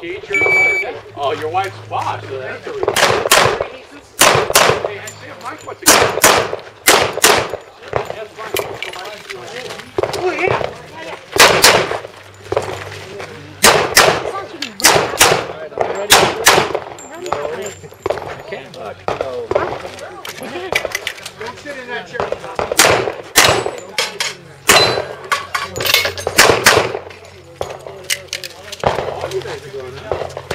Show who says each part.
Speaker 1: Teacher. Oh, your wife's boss. So that's the reason. Hey, I see Mike wants to go. Yes, Mike.
Speaker 2: Oh, yeah.
Speaker 3: Don't
Speaker 1: All you